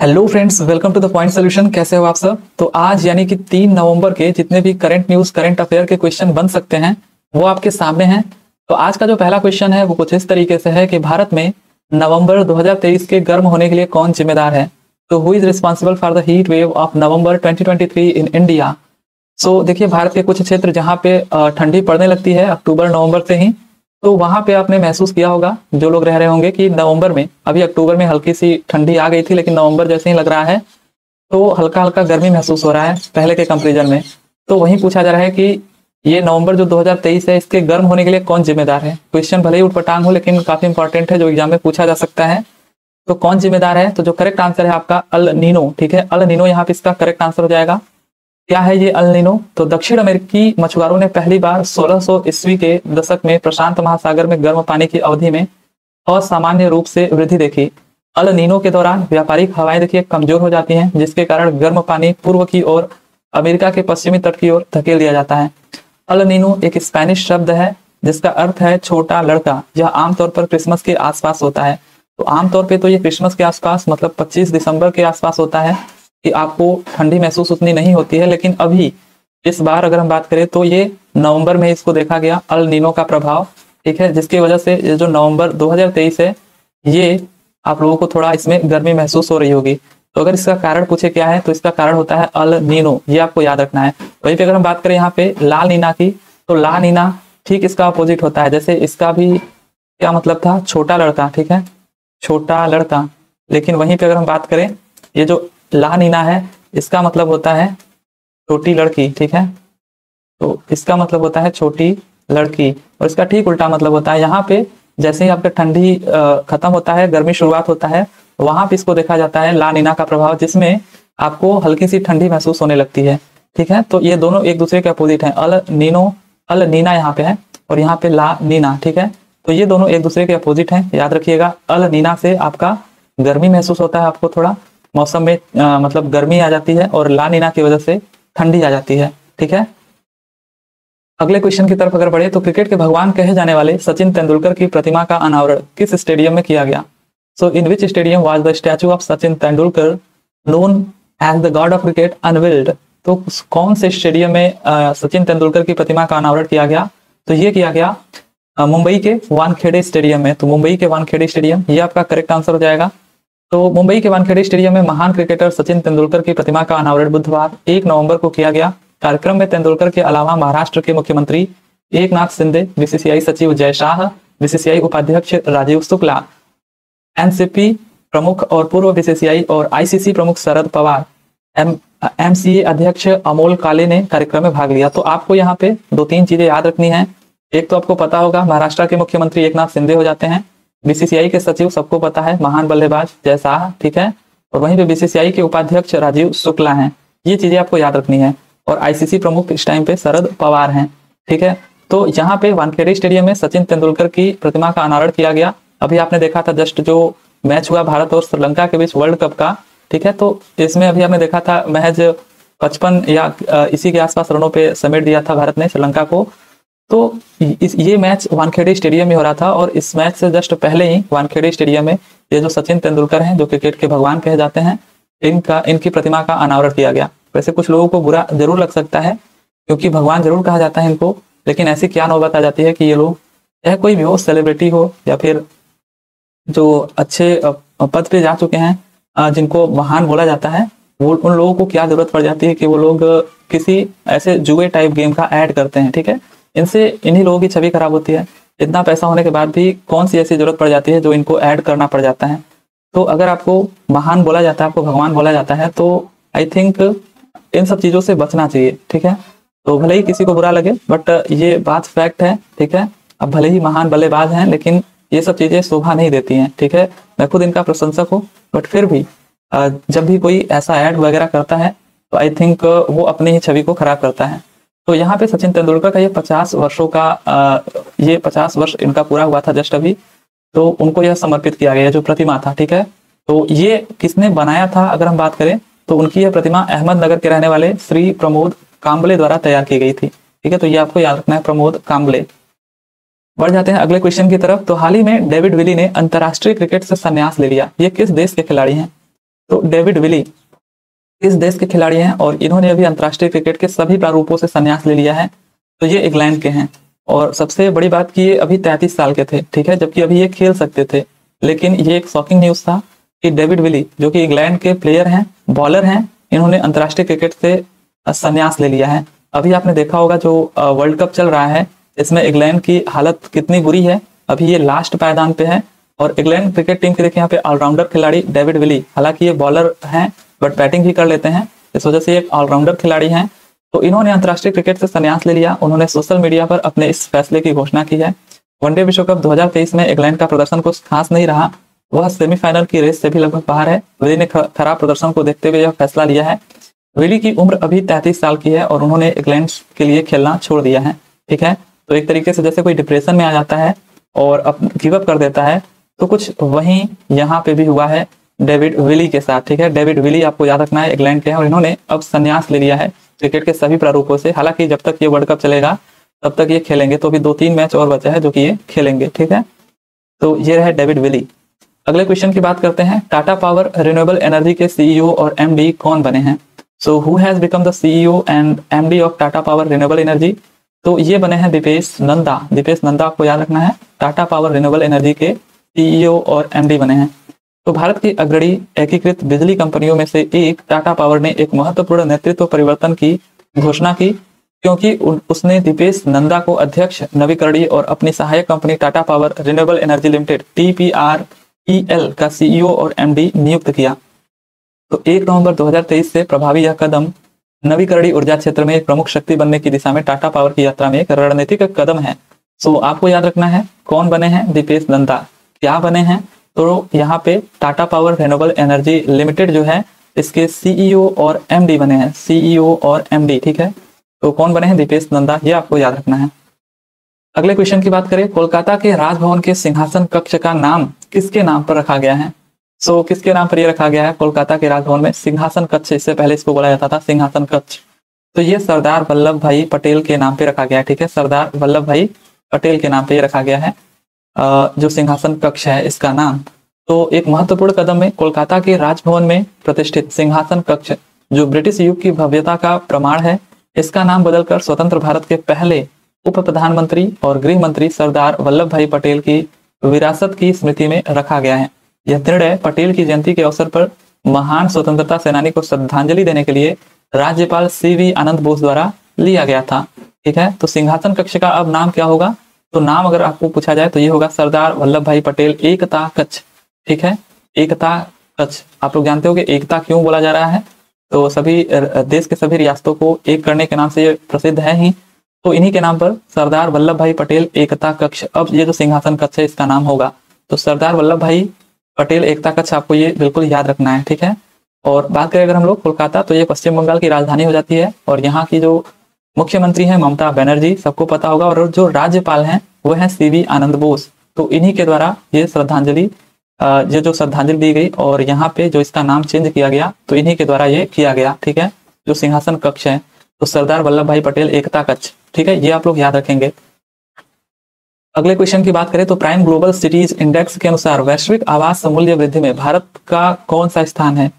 Hello friends welcome to the point solution कैसे हो आप सब? तो आज यानी कि तीन नवंबर के जितने भी करंट न्यूज़ करंट अफेयर के क्वेश्चन बन सकते हैं, वो आपके सामने हैं। तो आज का जो पहला क्वेश्चन है, वो कुछ इस तरीके से है कि भारत में नवंबर 2023 के गर्म होने के लिए कौन जिम्मेदार है? तो who is responsible for the heat wave of November 2023 in India so देखिए, भारत के कुछ क्षेत्र जहाँ पे ठंडी पड़ने लगती है, अक्टूबर, नवंबर से ही। तो वहाँ पे आपने महसूस किया होगा, जो लोग रह रहे होंगे कि नवंबर में, अभी अक्टूबर में हल्की सी ठंडी आ गई थी, लेकिन नवंबर जैसे ही लग रहा है तो हल्का हल्का गर्मी महसूस हो रहा है पहले के कंपेरिजन में। तो वही पूछा जा रहा है कि ये नवंबर जो 2023 है, इसके गर्म होने के लिए कौन जिम्मेदार है? क्वेश्चन भले ही उठपटांग हो, लेकिन काफ़ी इंपॉर्टेंट है, जो एग्ज़ाम में पूछा जा सकता है। तो कौन जिम्मेदार है? तो जो करेक्ट आंसर है आपका अल नीनो ठीक है? अल नीनो यहाँ पे इसका करेक्ट आंसर हो जाएगा। क्या है ये अल तो दक्षिण अमेरिकी मछुआरों ने पहली बार 1600 ईस्वी के दशक में प्रशांत महासागर में गर्म पानी की अवधि में असामान्य रूप से वृद्धि देखी। अल नीनो के दौरान व्यापारिक हवाएँ देखिए कमज़ोर हो जाती हैं, जिसके कारण गर्म पानी पूर्व की ओर, अमेरिका के पश्चिमी तट की ओर धकेल दिया जाता है। अल नीनो एक स्पेनिश शब्द है, जिसका अर्थ है छोटा लड़का, यह आमतौर पर क्रिसमस के आसपास होता है। तो आमतौर पे तो ये क्रिसमस के आसपास मतलब 25 दिसंबर के आसपास होता है। कि आपको ठंडी महसूस उतनी नहीं होती है, लेकिन अभी इस बार अगर हम बात करें तो ये नवंबर में इसको देखा गया अल नीनो का प्रभाव, ठीक है, जिसकी वजह से ये जो नवंबर 2023 है, ये आप लोगों को थोड़ा इसमें गर्मी महसूस हो रही होगी। तो अगर इसका कारण पूछे क्या है तो इसका कारण होता है अल नीनो, ये आपको याद रखना है। वहीं पे अगर हम बात करें यहाँ पे लाल नीना की तो लाल नीना ठीक इसका अपोजिट होता है, जैसे इसका भी क्या मतलब था, छोटा लड़का, ठीक है, छोटा लड़का। लेकिन वहीं पे अगर हम बात करें, ये जो ला नीना है, इसका मतलब होता है छोटी लड़की, ठीक है? तो इसका मतलब होता है छोटी लड़की। और इसका ठीक उल्टा मतलब होता है, यहाँ पे जैसे ही आपका ठंडी खत्म होता है, गर्मी शुरुआत होता है, वहाँ पे इसको देखा जाता है ला नीना का प्रभाव, जिसमें आपको हल्की सी ठंडी महसूस होने लगती है, ठीक है? तो ये दोनों एक दूसरे के अपोजिट हैं। अल नीनो, अल नीना यहाँ पे है और यहाँ पे ला नीना, ठीक है? तो ये दोनों एक दूसरे के अपोजिट हैं, याद रखिएगा, अल नीना से आपका गर्मी महसूस होता है आपको थोड़ा मौसम में आ, मतलब गर्मी आ जाती है और ला नीना की वजह से ठंडी आ जाती है ठीक है? अगले क्वेश्चन की तरफ़ अगर बढ़े तो क्रिकेट के भगवान कहे जाने वाले सचिन तेंदुलकर की प्रतिमा का अनावरण किस स्टेडियम में किया गया? So in which stadium was the statue of Sachin Tendulkar known as the god of cricket unveiled तो कौन से स्टेडियम में सचिन तेंदुलकर की प्रतिमा का अनावरण किया गया? तो ये किया गया मुंबई के वानखेड़े स्टेडियम में। तो मुंबई के वानखेड़े स्टेडियम ये आपका करेक्ट आंसर हो जाएगा। तो मुंबई के वानखेड़े स्टेडियम में महान क्रिकेटर सचिन तेंदुलकर की प्रतिमा का अनावरण बुधवार, एक नवंबर को किया गया। कार्यक्रम में तेंदुलकर के अलावा महाराष्ट्र के मुख्यमंत्री एक नाथ सिंधे बीसीसीआई सचिव जय शाह, बीसीसीआई उपाध्यक्ष राजीव शुक्ला, एनसीपी प्रमुख और पूर्व बीसीसीआई और आईसीसी प्रमुख शरद पवार, एम अध्यक्ष अमोल काले ने कार्यक्रम में भाग लिया। तो आपको यहाँ पे दो तीन चीज़ें याद रखनी है। एक तो आपको पता होगा, महाराष्ट्र के मुख्यमंत्री एक नाथ सिंधे हो जाते हैं। बीसीसीआई के सचिव, सबको पता है, महान बल्लेबाज जय शाह ठीक है? और वहीं पे बीसीसीआई के उपाध्यक्ष राजीव शुक्ला हैं। ये चीज़ें आपको याद रखनी है। और आईसीसी प्रमुख इस टाइम पे शरद पवार हैं, ठीक है? तो यहाँ पे वानखेड़े स्टेडियम में सचिन तेंदुलकर की प्रतिमा का अनावरण किया गया। अभी आपने देखा था जस्ट जो मैच हुआ भारत और श्रीलंका के बीच वर्ल्ड कप का, ठीक है? तो इसमें अभी आपने देखा था महज पचपन या इसी के आसपास रनों पे समेट दिया था भारत ने श्रीलंका को। तो इस, ये मैच वानखेड़े स्टेडियम में हो रहा था और इस मैच से जस्ट पहले ही वानखेड़े स्टेडियम में ये जो सचिन तेंदुलकर हैं, जो क्रिकेट के भगवान कहे जाते हैं, इनका, इनकी प्रतिमा का अनावरण किया गया। वैसे कुछ लोगों को बुरा ज़रूर लग सकता है, क्योंकि भगवान ज़रूर कहा जाता है इनको, लेकिन ऐसी क्या नौबत आ जाती है कि ये लोग, चाहे कोई भी हो सेलिब्रिटी हो, या फिर जो अच्छे पद पे जा चुके हैं जिनको महान बोला जाता है, वो, उन लोगों को क्या ज़रूरत पड़ जाती है कि वो लोग किसी ऐसे जुए टाइप गेम का ऐड करते हैं, ठीक है? इनसे इन्हीं लोगों की छवि खराब होती है। इतना पैसा होने के बाद भी कौन सी ऐसी ज़रूरत पड़ जाती है जो इनको ऐड करना पड़ जाता है? तो अगर आपको महान बोला जाता है, आपको भगवान बोला जाता है तो आई थिंक इन सब चीज़ों से बचना चाहिए, ठीक है? तो भले ही किसी को बुरा लगे बट ये बात फैक्ट है, ठीक है? अब भले ही महान बल्लेबाज हैं, लेकिन ये सब चीज़ें शोभा नहीं देती हैं, ठीक है? मैं खुद इनका प्रशंसक हूँ बट फिर भी जब भी कोई ऐसा ऐड वगैरह करता है तो आई थिंक वो अपनी ही छवि को खराब करता है। तो यहाँ पे सचिन तेंदुलकर का ये पचास वर्षों का ये पचास वर्ष इनका पूरा हुआ था जस्ट अभी। तो उनको यह समर्पित किया गया जो प्रतिमा था, ठीक है? तो ये किसने बनाया था, अगर हम बात करें तो उनकी यह प्रतिमा अहमदनगर के रहने वाले श्री प्रमोद काम्बले द्वारा तैयार की गई थी, ठीक है? तो ये आपको याद रखना है, प्रमोद काम्बले बढ़ जाते हैं अगले क्वेश्चन की तरफ़। तो हाल ही में डेविड विली ने अंतरराष्ट्रीय क्रिकेट से संन्यास ले लिया। ये किस देश के खिलाड़ी हैं? तो डेविड विली इस देश के खिलाड़ी हैं और इन्होंने अभी अंतर्राष्ट्रीय क्रिकेट के सभी प्रारूपों से संन्यास ले लिया है। तो ये इंग्लैंड के हैं। और सबसे बड़ी बात की ये अभी तैतीस साल के थे, ठीक है? जबकि अभी ये खेल सकते थे। लेकिन ये एक शॉकिंग न्यूज़ था कि डेविड विली, जो कि इंग्लैंड के प्लेयर हैं बॉलर हैं, इन्होंने अंतर्राष्ट्रीय क्रिकेट से संन्यास ले लिया है। अभी आपने देखा होगा जो वर्ल्ड कप चल रहा है, इसमें इंग्लैंड की हालत कितनी बुरी है। अभी ये लास्ट पायदान पे है और इंग्लैंड क्रिकेट टीम के देखिए यहाँ पे ऑलराउंडर खिलाड़ी डेविड विली, हालाँकि ये बॉलर हैं बट बैटिंग भी कर लेते हैं। इस वजह से एक ऑलराउंडर खिलाड़ी हैं। तो इन्होंने अंतर्राष्ट्रीय क्रिकेट से संन्यास ले लिया। उन्होंने सोशल मीडिया पर अपने इस फैसले की घोषणा की है। वनडे विश्व कप 2023 में इंग्लैंड का प्रदर्शन कुछ खास नहीं रहा। वह सेमीफाइनल की रेस से भी लगभग बाहर है। विली ने खराब प्रदर्शन को देखते हुए यह फैसला लिया है। विली की उम्र अभी तैतीस साल की है और उन्होंने इंग्लैंड के लिए खेलना छोड़ दिया है। ठीक है? तो एक तरीके से जैसे कोई डिप्रेशन में आ जाता है और अब गिव अप कर देता है तो कुछ वही यहाँ पे भी हुआ है। डेविड विली के साथ, ठीक है? डेविड विली, आपको याद रखना है, इंग्लैंड के हैं और इन्होंने अब संन्यास ले लिया है क्रिकेट के सभी प्रारूपों से। हालाँकि जब तक ये वर्ल्ड कप चलेगा, तब तक ये खेलेंगे तो अभी दो तीन मैच और बचा है जो कि ये खेलेंगे, ठीक है? तो ये रहे डेविड विली। अगले क्वेश्चन की बात करते हैं। टाटा पावर रिन्यूएबल एनर्जी के सीईओ और एमडी कौन बने हैं? So who has become the CEO and MD of Tata power renewable energy तो ये बने हैं दीपेश नंदा। दीपेश नंदा, आपको याद रखना है टाटा पावर रिन्यूएबल एनर्जी के सीईओ और एमडी बने हैं। तो भारत की अग्रणी एकीकृत बिजली कंपनियों में से एक टाटा पावर ने एक महत्वपूर्ण नेतृत्व परिवर्तन की घोषणा की, क्योंकि उसने दीपेश नंदा को अध्यक्ष, नवीकरणीय और अपनी सहायक company Tata power renewable energy limited, TPREL का सीईओ और एमडी नियुक्त किया। तो 1 नवंबर 2023 से प्रभावी यह कदम नवीकरणीय ऊर्जा क्षेत्र में एक प्रमुख शक्ति बनने की दिशा में टाटा पावर की यात्रा में एक रणनीतिक कदम है। सो आपको याद रखना है, कौन बने हैं दीपेश नंदा? क्या बने हैं? तो यहाँ पे Tata power renewable energy limited जो है इसके सीईओ e और एमडी बने हैं। सीईओ e और एमडी ठीक है? तो कौन बने हैं? दीपेश नंदा ये आपको याद रखना है। अगले क्वेश्चन की बात करें कोलकाता के राजभवन के सिंहासन कक्ष का नाम किसके नाम पर रखा गया है? सो so, किसके नाम पर यह रखा गया है? कोलकाता के राजभवन में सिंहासन कक्ष इससे पहले इसको बोला जाता था सिंहासन कक्ष। तो ये सरदार वल्लभ भाई पटेल के नाम पे रखा गया है ठीक है? सरदार वल्लभ भाई पटेल के नाम पे ये रखा गया है। जो सिंहासन कक्ष है इसका नाम तो एक महत्वपूर्ण कदम है कोलकाता के राजभवन में प्रतिष्ठित सिंहासन कक्ष, जो ब्रिटिश युग की भव्यता का प्रमाण है। इसका नाम बदलकर स्वतंत्र भारत के पहले उप प्रधानमंत्री और गृह मंत्री सरदार वल्लभ भाई पटेल की विरासत की स्मृति में रखा गया है। यह निर्णय पटेल की जयंती के अवसर पर महान स्वतंत्रता सेनानी को श्रद्धांजलि देने के लिए राज्यपाल सी वी आनंद बोस द्वारा लिया गया था। ठीक है तो सिंहासन कक्ष का अब नाम क्या होगा? तो नाम अगर आपको पूछा जाए तो ये होगा सरदार वल्लभ भाई पटेल, एकता कच्छ। ठीक है? एकता कच्छ। आप लोग जानते हो कि एकता क्यों बोला जा रहा है? तो सभी देश के सभी रियासतों को एक करने के नाम से ये प्रसिद्ध है ही। तो इन्हीं के नाम पर सरदार वल्लभ भाई पटेल, एकता कक्ष अब ये जो सिंहासन कक्ष है, इसका नाम होगा। तो सरदार वल्लभ भाई पटेल, एकता कक्ष आपको ये बिल्कुल याद रखना है। ठीक है? और बात करें अगर हम लोग कोलकाता तो ये पश्चिम बंगाल की राजधानी हो जाती है। और यहाँ की जो मुख्यमंत्री हैं ममता बनर्जी, सबको पता होगा, और जो राज्यपाल हैं, वो है सी आनंद बोस। तो इन्हीं के द्वारा ये श्रद्धांजलि ये जो श्रद्धांजलि दी गई, और यहाँ पे जो इसका नाम चेंज किया गया तो इन्हीं के द्वारा ये किया गया, ठीक है? जो सिंहासन कक्ष है तो सरदार वल्लभ भाई पटेल एकता कक्ष, ठीक है? ये आप लोग याद रखेंगे। अगले क्वेश्चन की बात करें तो प्राइम ग्लोबल सिटीज़ इंडेक्स के अनुसार वैश्विक आवास मूल्य वृद्धि में भारत का कौन सा स्थान है?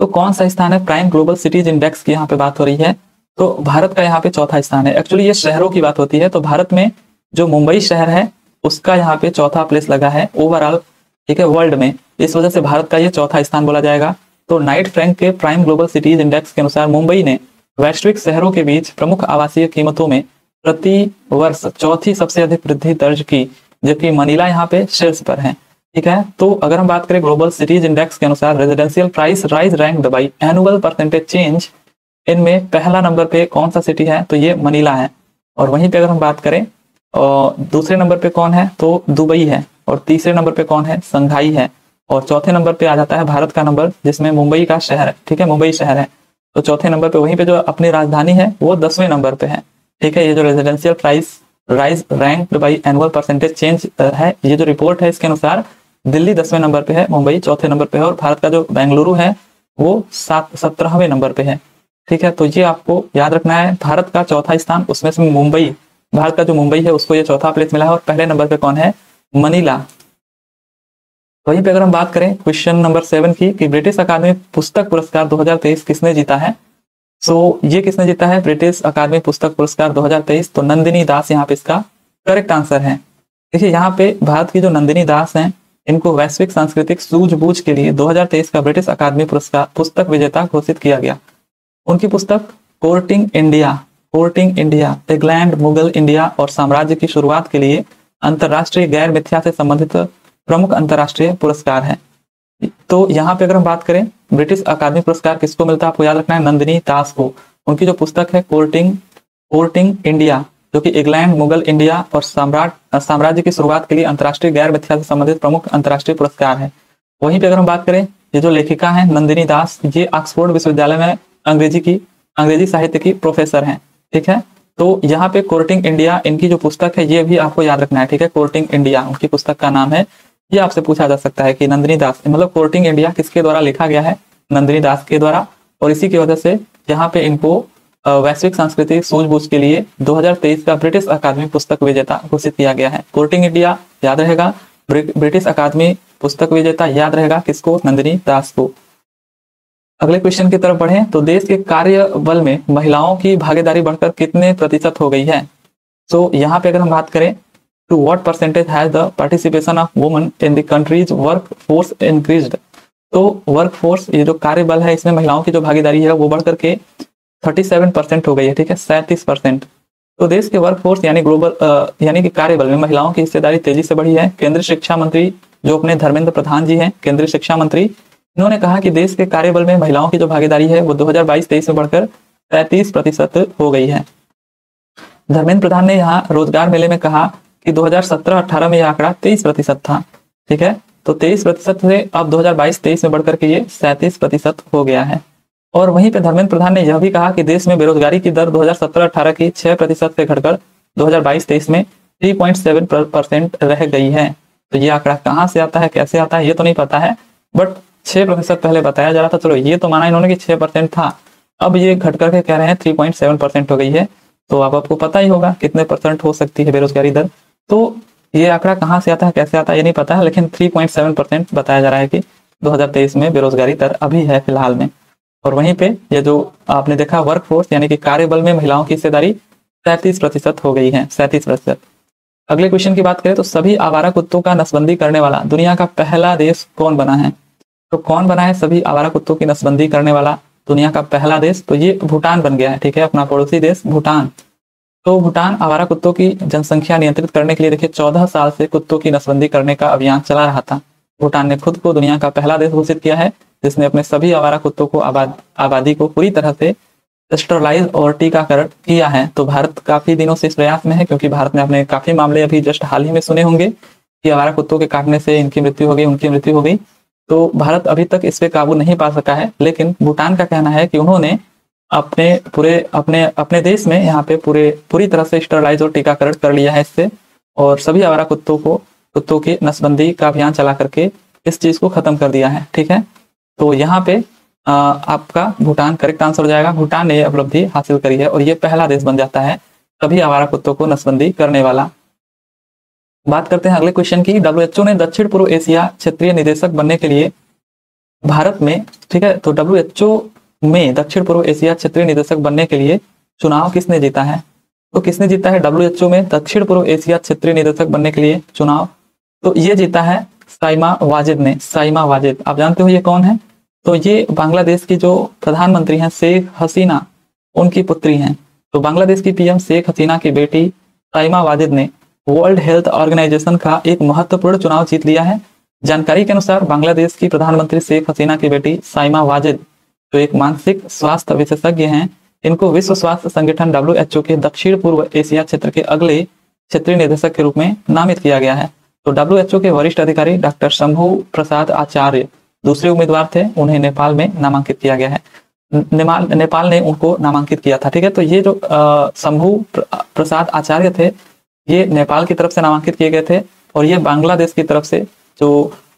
तो कौन सा स्थान है? प्राइम ग्लोबल सिटीज़ इंडेक्स की यहाँ पे बात हो रही है। तो भारत का यहाँ पे चौथा स्थान है। एक्चुअली ये शहरों की बात होती है तो भारत में जो मुंबई शहर है, उसका यहाँ पे चौथा प्लेस लगा है ओवरऑल ठीक है वर्ल्ड में। इस वजह से भारत का ये चौथा स्थान बोला जाएगा। तो नाइट फ्रैंक के प्राइम ग्लोबल सिटीज़ इंडेक्स के अनुसार मुंबई ने वैश्विक शहरों के बीच प्रमुख आवासीय कीमतों में प्रति वर्ष चौथी सबसे अधिक वृद्धि दर्ज की, जबकि मनीला यहाँ पे शीर्ष पर है, ठीक है? तो अगर हम बात करें ग्लोबल सिटीज़ इंडेक्स के अनुसार residential price rise rank by annual percentage change इनमें पहला नंबर पे कौन सा सिटी है? तो ये मनीला है। और वहीं पे अगर हम बात करें और दूसरे नंबर पे कौन है? तो दुबई है। और तीसरे नंबर पे कौन है? संघाई है। और चौथे नंबर पे आ जाता है भारत का नंबर, जिसमें मुंबई का शहर है। ठीक है? मुंबई शहर है। तो चौथे नंबर पे वहीं पे जो अपनी राजधानी है, वो दसवें नंबर पे है। ठीक है? ये जो residential price rise rank by annual percentage change है, ये जो रिपोर्ट है, इसके अनुसार दिल्ली दसवें नंबर पे है, मुंबई चौथे नंबर पे है। और भारत का जो बेंगलुरु है, वो सात सत्रहवें नंबर पे है। ठीक है? तो ये आपको याद रखना है भारत का चौथा स्थान उसमें से मुंबई भारत का जो मुंबई है उसको ये चौथा प्लेस मिला है और पहले नंबर पे कौन है? मनीला। वहीं पे अगर हम बात करें क्वेश्चन नंबर सेवन की कि ब्रिटिश अकादमी पुस्तक पुरस्कार 2023 किसने जीता है? सो so, ये किसने जीता है? ब्रिटिश अकादमी पुस्तक पुरस्कार 2023 तो नंदिनी दास यहाँ पे इसका करेक्ट आंसर है। देखिए यहाँ पे भारत की जो नंदिनी दास हैं इनको वैश्विक सांस्कृतिक सूझबूझ के लिए 2023 का ब्रिटिश अकादमी पुरस्कार पुस्तक विजेता घोषित किया गया। उनकी पुस्तक courting India courting India England Mughal India और साम्राज्य की शुरुआत के लिए अंतरराष्ट्रीय गैर मिथ्या से संबंधित प्रमुख अंतरराष्ट्रीय पुरस्कार है। तो यहाँ पे अगर हम बात करें ब्रिटिश अकादमी पुरस्कार किसको मिलता है? आपको याद रखना है, नंदिनी दास को। उनकी जो पुस्तक है कोर्टिंग कोर्टिंग इंडिया जो कि इंग्लैंड मुगल इंडिया और सम्राट साम्राज्य की शुरुआत के लिए अंतर्राष्ट्रीय गैर मिथ्या से संबंधित प्रमुख अंतर्राष्ट्रीय पुरस्कार है। वहीं पे अगर हम बात करें, ये जो लेखिका है, नंदिनी दास, ये ऑक्सफोर्ड विश्वविद्यालय में अंग्रेज़ी की, अंग्रेज़ी साहित्य की प्रोफेसर है, ठीक है? तो यहाँ पे कोर्टिंग इंडिया इनकी जो पुस्तक है, ये भी आपको याद रखना है, ठीक है? कोर्टिंग इंडिया उनकी पुस्तक का नाम है। ये आपसे पूछा जा सकता है कि नंदिनी दास मतलब कोर्टिंग इंडिया किसके द्वारा लिखा गया है? नंदिनी दास के द्वारा। और इसी की वजह से यहाँ पे इनको वैश्विक सांस्कृतिक सूझबूझ के लिए 2023 का ब्रिटिश अकादमी पुस्तक विजेता घोषित किया गया है। कोर्टिंग इंडिया याद रहेगा? ब्रिटिश अकादमी पुस्तक विजेता, याद रहेगा? किसको? नंदिनी दास को। अगले क्वेश्चन की तरफ़ बढ़े। तो देश के कार्य बल में महिलाओं की भागीदारी बढ़कर कितने प्रतिशत हो गई है? तो so, यहाँ पे अगर हम बात करें to what percentage has the participation of women in the country's workforce increased? तो वर्क फोर्स ये जो कार्य बल है इसमें महिलाओं की जो भागीदारी है वो बढ़ करके 37 परसेंट हो गई है ठीक है? सैंतीस परसेंट तो देश के वर्क फोर्स यानी ग्लोबल यानी कि कार्यबल में महिलाओं की हिस्सेदारी तेज़ी से बढ़ी है। केंद्रीय शिक्षा मंत्री जो अपने धर्मेंद्र प्रधान जी हैं केंद्रीय शिक्षा मंत्री इन्होंने कहा कि देश के कार्यबल में महिलाओं की जो भागीदारी है, वो 2022-23 में बढ़कर तैतीस प्रतिशत हो गई है। धर्मेंद्र प्रधान ने यहाँ रोज़गार मेले में कहा कि 2017-18 में यह आंकड़ा 23 प्रतिशत था। ठीक है? तो 23 प्रतिशत से अब 2022-23 में बढ़कर के ये सैंतीस प्रतिशत हो गया है। और वहीं पे धर्मेंद्र प्रधान ने यह भी कहा कि देश में बेरोजगारी की दर 2017-18 की 6 प्रतिशत से घटकर 2022-23 में 3.7 परसेंट रह गई है। तो ये आंकड़ा कहाँ से आता है, कैसे आता है, ये तो नहीं पता है, बट छह प्रतिशत पहले बताया जा रहा था, चलो ये तो माना इन्होंने कि छह परसेंट था। अब ये घट करके कह रहे हैं थ्री पॉइंट सेवन परसेंट हो गई है तो अब आपको पता ही होगा कितने परसेंट हो सकती है बेरोजगारी दर। तो ये आंकड़ा कहाँ से आता है, कैसे आता है, ये नहीं पता है, लेकिन 3.7 परसेंट बताया जा रहा है कि 2023 में बेरोजगारी दर अभी है फ़िलहाल में। और वहीं पे ये जो आपने देखा वर्क फोर्स यानी कि कार्यबल में महिलाओं की हिस्सेदारी सैंतीस प्रतिशत हो गई है सैंतीस प्रतिशत। अगले क्वेश्चन की बात करें तो सभी आवारा कुत्तों का नसबंदी करने वाला दुनिया का पहला देश कौन बना है? तो कौन बना है सभी आवारा कुत्तों की नसबंदी करने वाला दुनिया का पहला देश? तो ये भूटान बन गया है, ठीक है? अपना पड़ोसी देश भूटान। तो भूटान आवारा कुत्तों की जनसंख्या नियंत्रित करने के लिए, देखिए, चौदह साल से कुत्तों की नसबंदी करने का अभियान चला रहा था। भूटान ने खुद को दुनिया का पहला देश घोषित किया है, जिसने अपने सभी आवारा कुत्तों को आबाद, आबादी को पूरी तरह से स्टरलाइज और टीकाकरण किया है। तो भारत काफ़ी दिनों से इस प्रयास में है, क्योंकि भारत में अपने काफ़ी मामले अभी जस्ट हाल ही में सुने होंगे कि आवारा कुत्तों के काटने से इनकी मृत्यु हो गई, उनकी मृत्यु हो गई। तो भारत अभी तक इस पर काबू नहीं पा सका है लेकिन भूटान का कहना है कि उन्होंने अपने पूरे अपने अपने देश में यहाँ पे पूरे पूरी तरह से स्टरलाइज और टीकाकरण कर लिया है इससे और सभी आवारा कुत्तों को कुत्तों की नसबंदी का अभियान चला करके इस चीज़ को खत्म कर दिया है ठीक है? तो यहाँ पे आ, आपका भूटान करेक्ट आंसर हो जाएगा। भूटान ने उपलब्धि हासिल करी है और ये पहला देश बन जाता है सभी आवारा कुत्तों को नसबंदी करने वाला। बात करते हैं अगले क्वेश्चन की। डब्ल्यूएचओ ने दक्षिण पूर्व एशिया क्षेत्रीय निदेशक बनने के लिए भारत में, ठीक है तो डब्ल्यूएचओ में दक्षिण पूर्व एशिया क्षेत्रीय निदेशक बनने के लिए चुनाव किसने जीता है? तो किसने जीता है डब्ल्यूएचओ में दक्षिण पूर्व एशिया क्षेत्रीय निदेशक बनने के लिए चुनाव? तो ये जीता है साइमा वाजिद ने। साइमा वाजिद, आप जानते हो ये कौन है? तो ये बांग्लादेश की जो प्रधानमंत्री हैं, शेख हसीना, उनकी पुत्री हैं। तो बांग्लादेश की पीएम शेख हसीना की बेटी साइमा वाजिद ने वर्ल्ड हेल्थ ऑर्गेनाइजेशन का एक महत्वपूर्ण चुनाव जीत लिया है। जानकारी के अनुसार बांग्लादेश की प्रधानमंत्री शेख हसीना की बेटी साइमा वाजिद, जो एक मानसिक स्वास्थ्य विशेषज्ञ हैं, इनको विश्व स्वास्थ्य संगठन डब्ल्यूएचओ के दक्षिण पूर्व एशिया क्षेत्र के अगले क्षेत्रीय निदेशक के रूप में नामित किया गया है। तो डब्ल्यूएचओ के वरिष्ठ अधिकारी डॉक्टर शंभु प्रसाद आचार्य दूसरे उम्मीदवार थे, उन्हें नेपाल में नामांकित किया गया है। नेपाल ने उनको नामांकित किया था, ठीक है? तो ये जो शंभु प्रसाद आचार्य थे ये नेपाल की तरफ़ से नामांकित किए गए थे और ये बांग्लादेश की तरफ़ से जो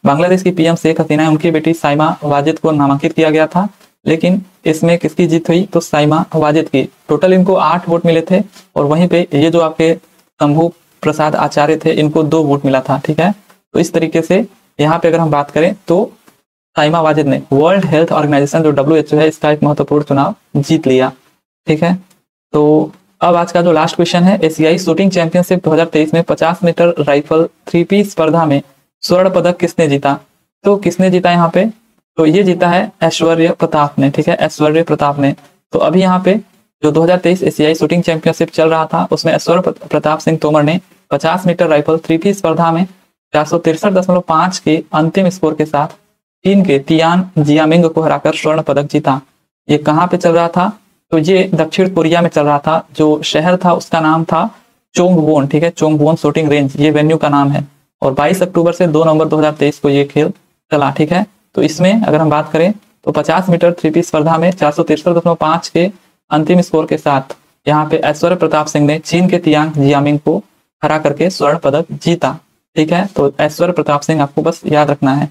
बांग्लादेश की पीएम शेख हसीना है, उनकी बेटी साइमा वाजिद को नामांकित किया गया था। लेकिन इसमें किसकी जीत हुई? तो साइमा वाजिद की। टोटल इनको आठ वोट मिले थे और वहीं पे ये जो आपके शंभु प्रसाद आचार्य थे, इनको दो वोट मिला था, ठीक है? तो इस तरीके से यहाँ पे अगर हम बात करें तो साइमा वाजिद ने वर्ल्ड हेल्थ ऑर्गेनाइजेशन, जो डब्ल्यूएचओ है, इसका एक महत्वपूर्ण चुनाव जीत लिया, ठीक है? तो अब आज का जो लास्ट क्वेश्चन है एशियाई शूटिंग चैंपियनशिप 2023 में 50 मीटर राइफल थ्री पी स्पर्धा में स्वर्ण पदक किसने जीता? तो किसने जीता यहाँ पे? तो ये जीता है ऐश्वर्य प्रताप ने, ठीक है? ऐश्वर्य प्रताप ने। तो अभी यहाँ पे जो 2023 एशियाई शूटिंग चैंपियनशिप चल रहा था, उसमें ऐश्वर्य प्रताप सिंह तोमर ने 50 मीटर राइफल थ्री पी स्पर्धा में चार के अंतिम स्कोर के साथ चीन के तियान जियामिंग को हराकर स्वर्ण पदक जीता। ये कहाँ पे चल रहा था? तो ये दक्षिण कोरिया में चल रहा था, जो शहर था, उसका नाम था चोंगवोन ठीक है? चोंगवोन शूटिंग रेंज, ये वेन्यू का नाम है। और 22 अक्टूबर से 2 नवंबर 2023 को ये खेल चला, ठीक है? तो इसमें अगर हम बात करें तो 50 मीटर थ्री पी स्पर्धा में चार के अंतिम स्कोर के साथ यहाँ पे ऐश्वर्य प्रताप सिंह ने चीन के तियांग जियामिंग को हरा करके स्वर्ण पदक जीता, ठीक है? तो ऐश्वर्य प्रताप सिंह आपको बस याद रखना है।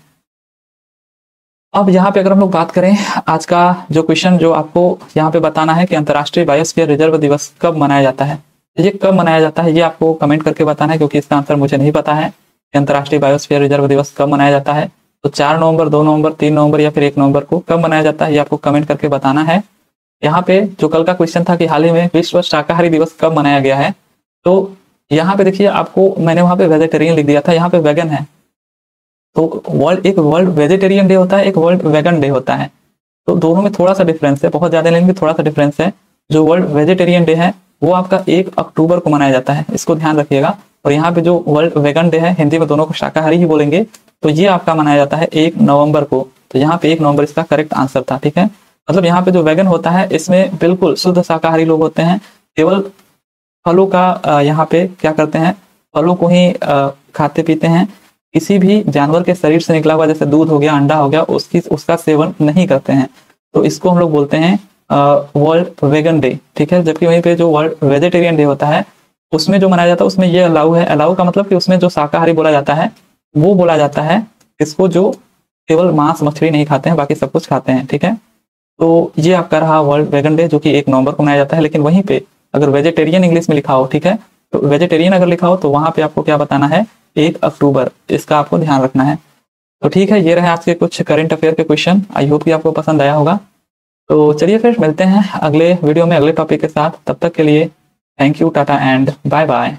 अब यहाँ पे अगर हम लोग बात करें आज का जो क्वेश्चन जो आपको यहाँ पे बताना है कि अंतर्राष्ट्रीय बायोस्फीयर रिज़र्व दिवस कब मनाया जाता है। ये कब मनाया जाता है, ये आपको कमेंट करके बताना है क्योंकि इसका आंसर मुझे नहीं पता है कि अंतर्राष्ट्रीय बायोस्फीयर रिज़र्व दिवस कब मनाया जाता है। तो चार नवंबर, दो नवंबर, तीन नवंबर या फिर एक नवंबर को कब मनाया जाता है, ये आपको कमेंट करके बताना है। यहाँ पे जो कल का क्वेश्चन था कि हाल ही में विश्व शाकाहारी दिवस कब मनाया गया है तो यहाँ पे देखिए आपको मैंने वहाँ पे वेजिटेरियन लिख दिया था, यहाँ पे वेगन है। तो वर्ल्ड एक वर्ल्ड वेजिटेरियन डे होता है, एक वर्ल्ड वेगन डे होता है। तो दोनों में थोड़ा सा डिफरेंस है, बहुत ज़्यादा नहीं थोड़ा सा डिफरेंस है। जो वर्ल्ड वेजिटेरियन डे है, वो आपका एक अक्टूबर को मनाया जाता है, इसको ध्यान रखिएगा। और यहाँ पे जो वर्ल्ड वेगन डे है, हिंदी में दोनों को शाकाहारी ही बोलेंगे तो ये आपका मनाया जाता है एक नवंबर को। तो यहाँ पे एक नवंबर इसका करेक्ट आंसर था, ठीक है? मतलब यहाँ पे जो वेगन होता है, इसमें बिल्कुल शुद्ध शाकाहारी लोग होते हैं। केवल फलों का यहाँ पे क्या करते हैं? फलों को ही खाते पीते हैं। किसी भी जानवर के शरीर से निकला हुआ जैसे दूध हो गया, अंडा हो गया, उसकी, उसका सेवन नहीं करते हैं। तो इसको हम लोग बोलते हैं वर्ल्ड वेगन डे ठीक है? जबकि वहीं पे जो वर्ल्ड वेजिटेरियन डे होता है, उसमें जो मनाया जाता है, उसमें ये अलाउ है। अलाउ का मतलब कि उसमें जो शाकाहारी बोला जाता है, वो बोला जाता है, इसको जो केवल मांस मछली नहीं खाते हैं, बाकी सब कुछ खाते हैं, ठीक है? तो ये आपका रहा वर्ल्ड वेगन डे जो कि एक नवंबर को मनाया जाता है। लेकिन वहीं पे अगर वेजिटेरियन इंग्लिश में लिखा हो, ठीक है? तो वेजिटेरियन अगर लिखा हो तो वहाँ पे आपको क्या बताना है? एक अक्टूबर, इसका आपको ध्यान रखना है। तो ठीक है, ये रहे आपके कुछ करंट अफेयर के क्वेश्चन आई होप कि आपको पसंद आया होगा। तो चलिए फिर मिलते हैं अगले वीडियो में अगले टॉपिक के साथ। तब तक के लिए thank you tata and bye bye